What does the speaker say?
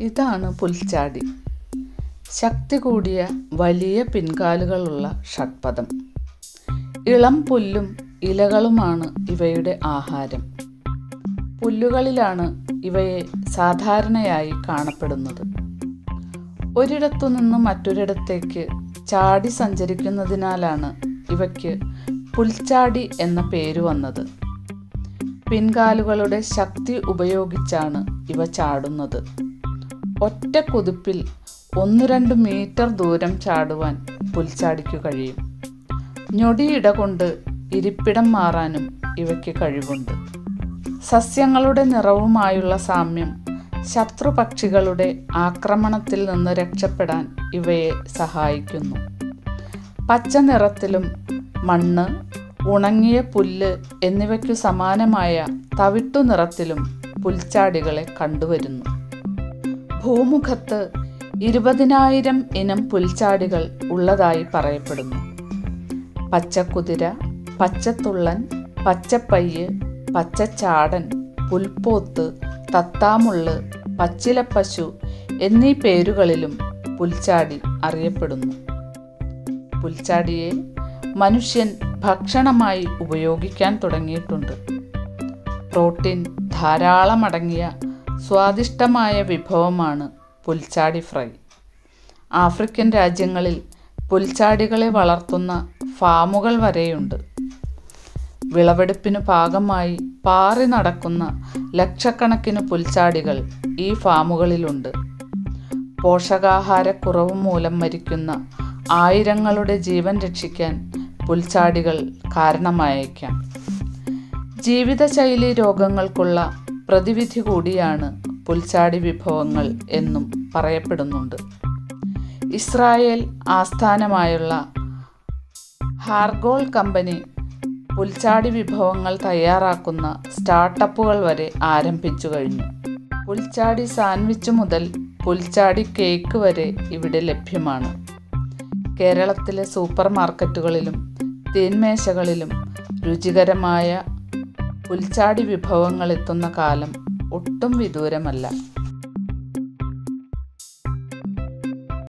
ഇതാണ് പുൽച്ചാടി. ശക്തി കൂടിയ വലിയ പിൻകാലുകളുള്ള ഷഡ്പദം. ഇളം പുല്ലും ഇലകളുമാണ് ഇവയുടെ ആഹാരം. പുല്ലുകളിലാണ് ഇവയെ സാധാരണയായി കാണപ്പെടുന്നത്. ഒരിടത്തു നിന്ന് മറ്റൊരിടത്തേക്ക് ചാടി സഞ്ചരിക്കുന്നതിനാലാണ് ഇവയ്ക്ക് പുൽച്ചാടി എന്ന പേര് വന്നത്. പിൻകാലുകളുടെ ശക്തി ഉപയോഗിച്ചാണ് ഇവ ചാടുന്നത്. ഒറ്റ കുതിപ്പിൽ ഒന്ന് രണ്ട് മീറ്റർ ദൂരം ചാടുവാൻ പുൽച്ചാടിക്കു കഴിയും. ഞൊടിയിട കൊണ്ട് ഇരിപ്പിടം മാറാനും ഇവയ്ക്ക് കഴിവുണ്ട്. സസ്യങ്ങളുടെ നിറവുമായുള്ള സാമ്യം ശത്രുപക്ഷികളുടെ ആക്രമണത്തിൽ നിന്ന് രക്ഷപ്പെടാൻ ഇവയെ സഹായിക്കുന്നു. പച്ച നിറത്തിലും മണ്ണ് ഉണങ്ങിയ പുല്ല് എന്നിവയ്ക്കു സമാനമായ തവിട്ടു നിറത്തിലും പുൽച്ചാടികളെ കണ്ടുവരുന്നു. ഭൂമുഖത്ത് ഇരുപതിനായിരം ഇനം പുൽച്ചാടികൾ ഉള്ളതായി പറയപ്പെടുന്നു. പച്ചക്കുതിര പച്ചത്തുള്ളൻ പച്ചപ്പയ്യ് പച്ചച്ചാടൻ പുൽപ്പോത്ത് തത്താമുള്ള് പച്ചിലപ്പശു എന്നീ പേരുകളിലും പുൽച്ചാടി അറിയപ്പെടുന്നു. പുൽച്ചാടിയെ മനുഷ്യൻ ഭക്ഷണമായി ഉപയോഗിക്കാൻ തുടങ്ങിയിട്ടുണ്ട്. പ്രോട്ടീൻ ധാരാളമടങ്ങിയ സ്വാദിഷ്ടമായ വിഭവമാണ് പുൽച്ചാടി ഫ്രൈ. ആഫ്രിക്കൻ രാജ്യങ്ങളിൽ പുൽച്ചാടികളെ വളർത്തുന്ന ഫാമുകൾ വരെയുണ്ട്. വിളവെടുപ്പിന് ഭാഗമായി പാറി നടക്കുന്ന ലക്ഷക്കണക്കിന് പുൽച്ചാടികൾ ഈ ഫാമുകളിലുണ്ട്. പോഷകാഹാരക്കുറവ് മൂലം മരിക്കുന്ന ആയിരങ്ങളുടെ ജീവൻ രക്ഷിക്കാൻ പുൽച്ചാടികൾ കാരണമായേക്കാം. ജീവിതശൈലി രോഗങ്ങൾക്കുള്ള പ്രതിവിധി കൂടിയാണ് പുൽച്ചാടി വിഭവങ്ങൾ എന്നും പറയപ്പെടുന്നുണ്ട്. ഇസ്രായേൽ ആസ്ഥാനമായുള്ള ഹാർഗോൾ കമ്പനി പുൽച്ചാടി വിഭവങ്ങൾ തയ്യാറാക്കുന്ന സ്റ്റാർട്ടപ്പുകൾ വരെ ആരംഭിച്ചു കഴിഞ്ഞു. പുൽച്ചാടി സാൻഡ്വിച്ച് മുതൽ പുൽച്ചാടി കേക്ക് വരെ ഇവിടെ ലഭ്യമാണ്. കേരളത്തിലെ സൂപ്പർ മാർക്കറ്റുകളിലും തേന്മേശകളിലും രുചികരമായ പുൽച്ചാടി വിഭവങ്ങൾ എത്തുന്ന കാലം ഒട്ടും വിദൂരമല്ല.